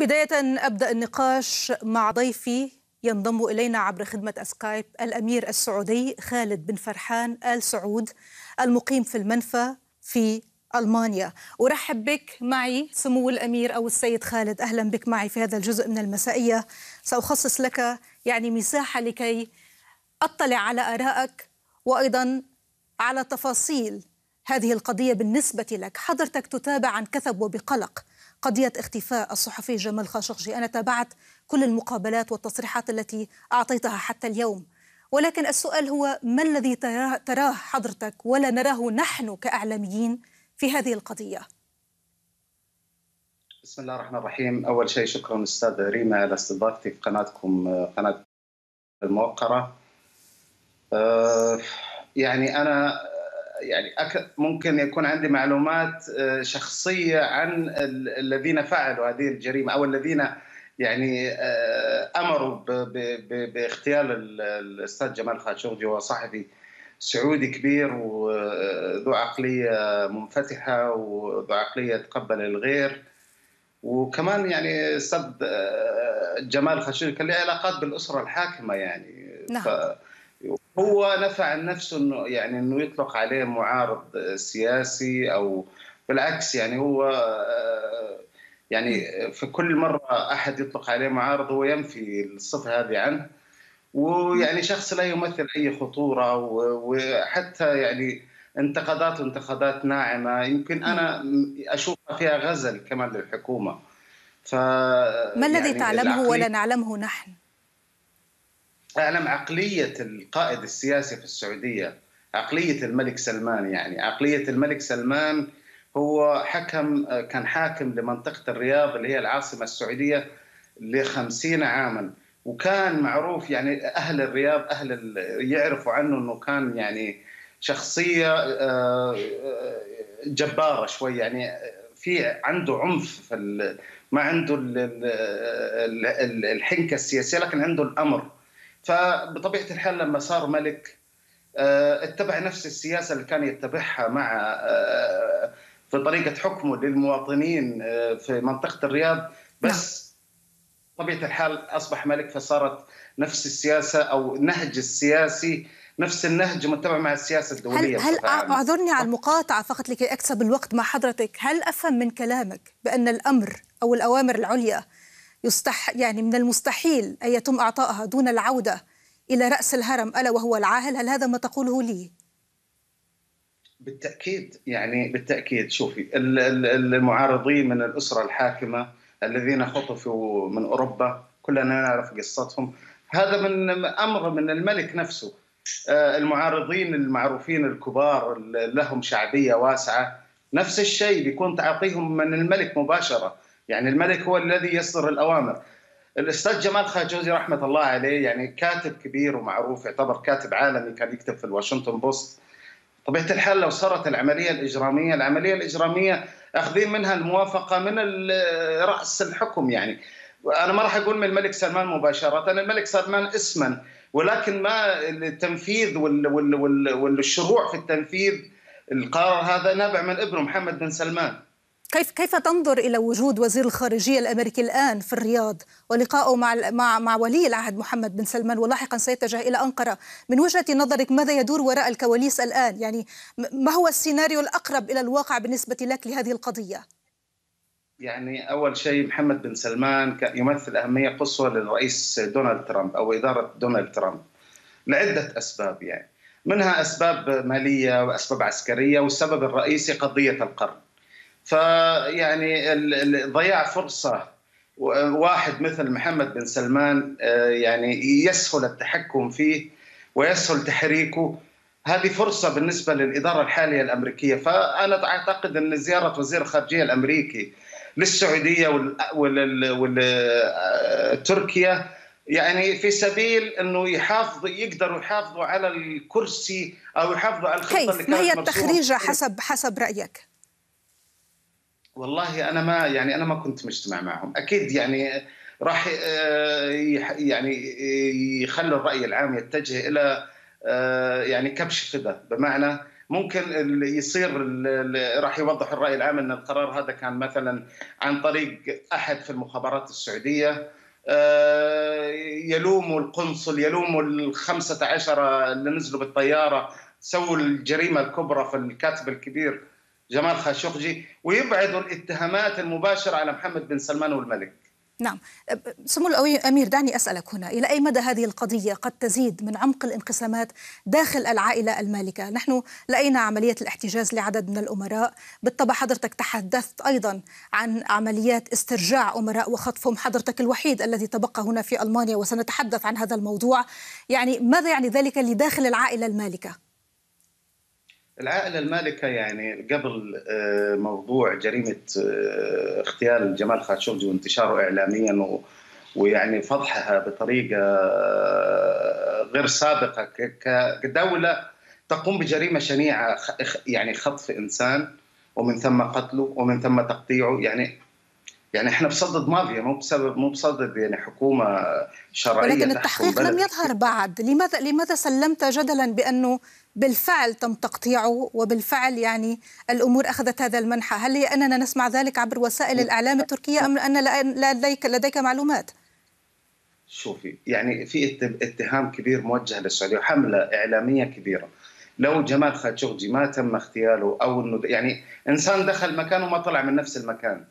بداية أبدأ النقاش مع ضيفي ينضم إلينا عبر خدمة أسكايب الأمير السعودي خالد بن فرحان آل سعود المقيم في المنفى في ألمانيا. أرحب بك معي سمو الأمير أو السيد خالد. أهلا بك معي في هذا الجزء من المسائية. سأخصص لك يعني مساحة لكي أطلع على آرائك وأيضا على تفاصيل هذه القضية بالنسبة لك. حضرتك تتابع عن كثب وبقلق. قضية اختفاء الصحفي جمال خاشقجي. أنا تابعت كل المقابلات والتصريحات التي أعطيتها حتى اليوم. ولكن السؤال هو ما الذي تراه حضرتك ولا نراه نحن كإعلاميين في هذه القضية؟ بسم الله الرحمن الرحيم. أول شيء شكرا أستاذ ريما على استضافتي في قناتكم قناة الموقرة. أه يعني أنا يعني ممكن يكون عندي معلومات شخصية عن الذين فعلوا هذه الجريمة أو الذين يعني أمروا باغتيال الأستاذ جمال خاشقجي وهو صحفي سعودي كبير وذو عقلية منفتحة وذو عقلية تقبل الغير وكمان يعني أستاذ جمال خاشقجي كان له علاقات بالأسرة الحاكمة يعني نعم. هو نفى عن نفسه إنه يعني إنه يطلق عليه معارض سياسي أو بالعكس يعني هو يعني في كل مرة أحد يطلق عليه معارض هو ينفي الصفة هذه عنه. ويعني شخص لا يمثل أي خطورة وحتى يعني انتقاداته انتقادات ناعمة. يمكن أنا أشوفها فيها غزل كمان للحكومة. ف ما الذي يعني تعلمه ولا نعلمه نحن؟ اعلم عقلية القائد السياسي في السعودية عقلية الملك سلمان يعني. عقلية الملك سلمان هو حكم كان حاكم لمنطقة الرياض اللي هي العاصمة السعودية ل 50 عاما. وكان معروف يعني أهل الرياض أهل يعرفوا عنه إنه كان يعني شخصية جبارة شوي يعني. في عنده عنف في ما عنده الحنكة السياسية لكن عنده الأمر. فبطبيعة الحال لما صار ملك اتبع نفس السياسة اللي كان يتبعها مع في طريقة حكمه للمواطنين في منطقة الرياض. بس طبيعه الحال أصبح ملك فصارت نفس السياسة أو النهج السياسي نفس النهج متبع مع السياسة الدولية هل, هل أعذرني على المقاطعة فقط لكي أكسب الوقت مع حضرتك. هل أفهم من كلامك بأن الأمر أو الأوامر العليا يستح يعني من المستحيل أن يتم إعطائها دون العودة إلى رأس الهرم ألا وهو العاهل؟ هل هذا ما تقوله لي؟ بالتأكيد يعني بالتأكيد. شوفي المعارضين من الأسرة الحاكمة الذين خطفوا من أوروبا كلنا نعرف قصتهم. هذا من أمر من الملك نفسه. المعارضين المعروفين الكبار لهم شعبية واسعة نفس الشيء بيكون تعاطيهم من الملك مباشرة. يعني الملك هو الذي يصدر الأوامر. الأستاذ جمال خاشقجي رحمة الله عليه يعني كاتب كبير ومعروف يعتبر كاتب عالمي كان يكتب في الواشنطن بوست. طبيعة الحال لو صارت العملية الإجرامية العملية الإجرامية أخذين منها الموافقة من رأس الحكم يعني. أنا ما راح أقول من الملك سلمان مباشرة الملك سلمان اسما ولكن ما التنفيذ والشروع في التنفيذ القرار هذا نابع من ابنه محمد بن سلمان. كيف كيف تنظر إلى وجود وزير الخارجية الأمريكي الآن في الرياض؟ ولقائه مع مع مع ولي العهد محمد بن سلمان ولاحقا سيتجه إلى أنقرة. من وجهة نظرك ماذا يدور وراء الكواليس الآن؟ يعني ما هو السيناريو الأقرب إلى الواقع بالنسبة لك لهذه القضية؟ يعني أول شيء محمد بن سلمان يمثل أهمية قصوى للرئيس دونالد ترامب أو إدارة دونالد ترامب لعدة أسباب يعني. منها أسباب مالية وأسباب عسكرية والسبب الرئيسي قضية القرن. فيعني ضياع فرصة واحد مثل محمد بن سلمان يعني يسهل التحكم فيه ويسهل تحريكه هذه فرصة بالنسبة للإدارة الحالية الأمريكية فأنا أعتقد أن زيارة وزير الخارجية الأمريكي للسعودية وتركيا يعني في سبيل أنه يحافظ يقدروا يحافظوا على الكرسي أو يحافظوا على الخطة كيف؟ اللي كانت ما هي التخريجه حسب حسب رأيك؟ والله أنا ما يعني أنا ما كنت مجتمع معهم. أكيد يعني راح يعني يخلوا الرأي العام يتجه إلى يعني كبش فدا بمعنى ممكن يصير راح يوضح الرأي العام إن القرار هذا كان مثلا عن طريق أحد في المخابرات السعودية آه، يلوموا القنصل يلوموا الخمسة عشر اللي نزلوا بالطيارة سووا الجريمة الكبرى في الكاتب الكبير جمال خاشقجي ويبعدوا الاتهامات المباشرة على محمد بن سلمان والملك. نعم. سمو الأمير دعني أسألك هنا إلى أي مدى هذه القضية قد تزيد من عمق الانقسامات داخل العائلة المالكة؟ نحن لقينا عملية الاحتجاز لعدد من الأمراء. بالطبع حضرتك تحدثت أيضا عن عمليات استرجاع أمراء وخطفهم. حضرتك الوحيد الذي تبقى هنا في ألمانيا وسنتحدث عن هذا الموضوع. يعني ماذا يعني ذلك لداخل العائلة المالكة؟ العائلة المالكة يعني قبل آه، موضوع جريمة آه، اغتيال جمال خاشقجي وانتشاره إعلاميا ويعني فضحها بطريقة آه، غير سابقة كدولة تقوم بجريمة شنيعة يعني خطف إنسان ومن ثم قتله ومن ثم تقطيعه يعني يعني إحنا بصدد مافيا مو بسبب مو بصدد يعني حكومة شرعية ولكن التحقيق لم يظهر بعد. لماذا لماذا سلمت جدلا بأنه بالفعل تم تقطيعه وبالفعل يعني الأمور أخذت هذا المنحى؟ هل هي أننا نسمع ذلك عبر وسائل الإعلام التركية أم أن لديك لديك معلومات؟ شوفي يعني في اتهام كبير موجه للسعودية وحملة إعلامية كبيرة. لو جمال خاشقجي ما تم اغتياله أو إنه يعني إنسان دخل مكان وما طلع من نفس المكان.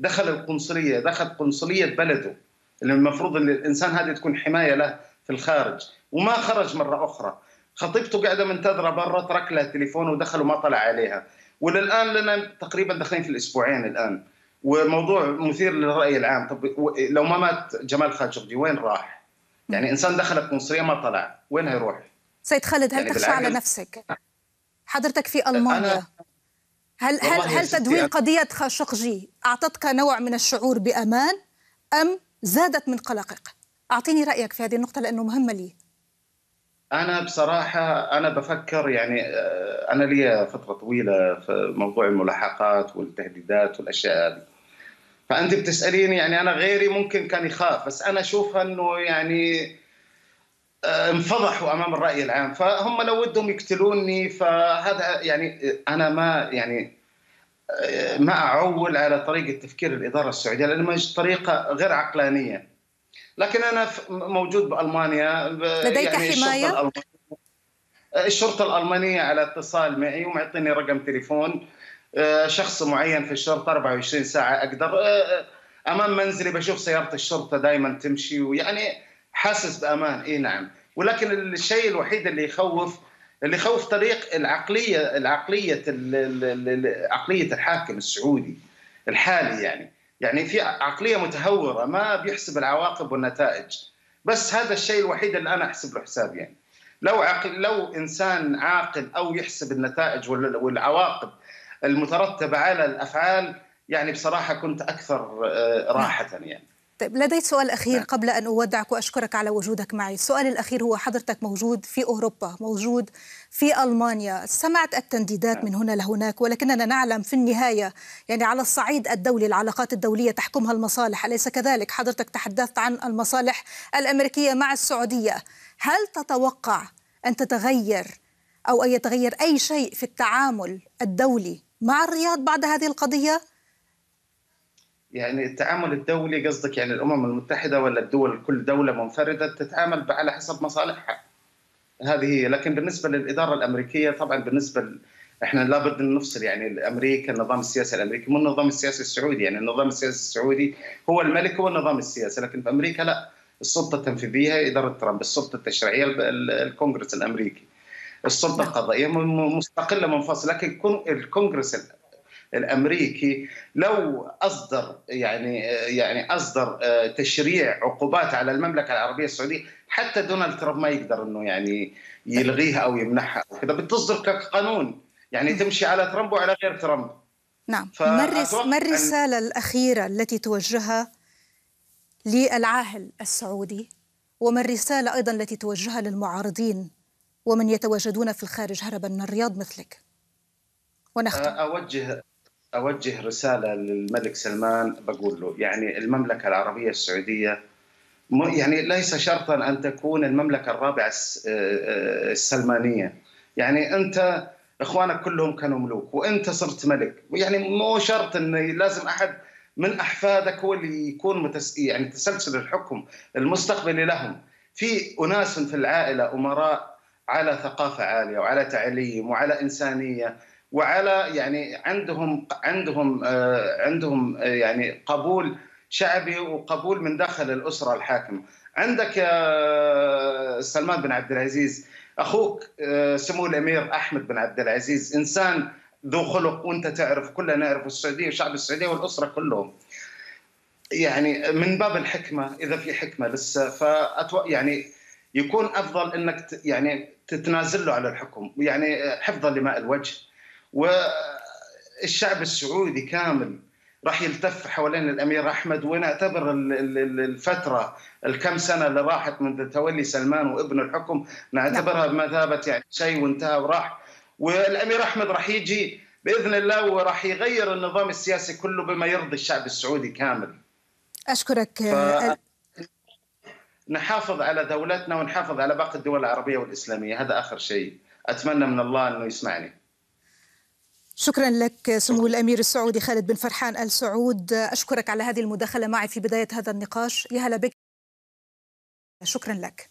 دخل القنصلية دخل قنصلية بلده اللي المفروض إن الإنسان هذه تكون حماية له في الخارج وما خرج مرة أخرى. خطيبته قاعدة منتظرة برا ترك لها التليفون ودخل وما طلع عليها. وللآن لنا تقريبا داخلين في الأسبوعين الآن. وموضوع مثير للرأي العام. طب لو ما مات جمال خاشقجي وين راح؟ يعني إنسان دخل القنصلية ما طلع. وين هيروح؟ سيد خالد هل يعني تخشى على نفسك؟ حضرتك في ألمانيا. هل هل هل تدوين قضية خاشقجي أعطتك نوع من الشعور بأمان أم زادت من قلقك؟ أعطيني رأيك في هذه النقطة لأنه مهمه لي. أنا بصراحة أنا بفكر يعني آه، أنا لي فترة طويلة في موضوع الملاحقات والتهديدات والأشياء هذه. فأنت بتسأليني يعني أنا غيري ممكن كان يخاف بس أنا اشوفها أنه يعني انفضحوا أمام الرأي العام. فهم لو ودهم يقتلوني فهذا يعني أنا ما يعني آه، ما أعول على طريقة تفكير الإدارة السعودية لانها طريقة غير عقلانية. لكن أنا موجود بألمانيا لديك يعني حماية؟ الشرطة, الألمانية على اتصال معي ومعطيني رقم تليفون. آه، شخص معين في الشرطة 24 ساعة أقدر أمام منزلي بشوف سيارة الشرطة دائما تمشي ويعني حاسس بأمان. إي نعم. ولكن الشيء الوحيد اللي يخوف اللي يخوف طريق العقليه العقلية عقلية الحاكم السعودي الحالي يعني. يعني في عقلية متهورة ما بيحسب العواقب والنتائج. بس هذا الشيء الوحيد اللي أنا أحسب له حساب يعني. لو عقل لو إنسان عاقل أو يحسب النتائج والعواقب المترتبة على الأفعال يعني بصراحة كنت أكثر آه، راحة يعني. طيب لدي سؤال أخير نعم. قبل أن أودعك وأشكرك على وجودك معي. السؤال الأخير هو حضرتك موجود في أوروبا موجود في ألمانيا. سمعت التنديدات نعم. من هنا لهناك ولكننا نعلم في النهاية يعني على الصعيد الدولي العلاقات الدولية تحكمها المصالح. أليس كذلك؟ حضرتك تحدثت عن المصالح الأمريكية مع السعودية. هل تتوقع أن تتغير أو أن يتغير أي شيء في التعامل الدولي مع الرياض بعد هذه القضية؟ يعني التعامل الدولي قصدك يعني الأمم المتحدة ولا الدول كل دولة منفردة تتعامل على حسب مصالحها. هذه هي. لكن بالنسبة للإدارة الأمريكية طبعا بالنسبة ل... إحنا لابد أن نفصل يعني أمريكا النظام السياسي الأمريكي مو النظام السياسي السعودي. يعني النظام السياسي السعودي هو الملك هو النظام السياسي. لكن في أمريكا لا. السلطة التنفيذيه هي إدارة ترامب. السلطة التشريعية الكونغرس الأمريكي. السلطة القضائية مستقلة منفصلة. لكن الكونغرس الأمريكي لو أصدر يعني يعني أصدر آه، تشريع عقوبات على المملكة العربية السعودية حتى دونالد ترامب ما يقدر إنه يعني يلغيها أو يمنحها أو كذا بتصدر كقانون. يعني تمشي على ترامب وعلى غير ترامب. نعم. ما الرسالة الأخيرة التي توجهها للعاهل السعودي؟ وما الرسالة أيضا التي توجهها للمعارضين؟ ومن يتواجدون في الخارج هربا من الرياض مثلك؟ ونختم. أوجه أوجه رسالة للملك سلمان بقول له يعني المملكة العربية السعودية يعني ليس شرطا أن تكون المملكة الرابعة السلمانية. يعني أنت إخوانك كلهم كانوا ملوك وأنت صرت ملك. يعني مو شرط انه لازم أحد من أحفادك هو اللي يكون متس... يعني تسلسل الحكم المستقبلي لهم. في أناس في العائلة أمراء على ثقافة عالية وعلى تعليم وعلى إنسانية. وعلى يعني عندهم عندهم آه عندهم آه يعني قبول شعبي وقبول من داخل الأسرة الحاكمة. عندك يا سلمان بن عبد العزيز. أخوك آه، سمو الأمير أحمد بن عبد العزيز. إنسان ذو خلق وأنت تعرف كلنا نعرف السعودية وشعب السعوديه والأسرة كلهم. يعني من باب الحكمة إذا في حكمة لسه فأتو يعني يكون أفضل إنك يعني تتنازل له على الحكم. يعني حفظا لماء الوجه. والشعب السعودي كامل راح يلتف حوالين الأمير أحمد ونعتبر الفترة الكم سنة اللي راحت من تولي سلمان وابن الحكم نعتبرها نعم. بمثابه يعني شيء وانتهى وراح والأمير أحمد راح يجي بإذن الله وراح يغير النظام السياسي كله بما يرضي الشعب السعودي كامل. أشكرك ف... نحافظ على دولتنا ونحافظ على باقي الدول العربية والإسلامية هذا آخر شيء أتمنى من الله أنه يسمعني. شكرا لك سمو الأمير السعودي خالد بن فرحان آل سعود. أشكرك على هذه المداخلة معي في بداية هذا النقاش. يا هلا بك. شكرا لك.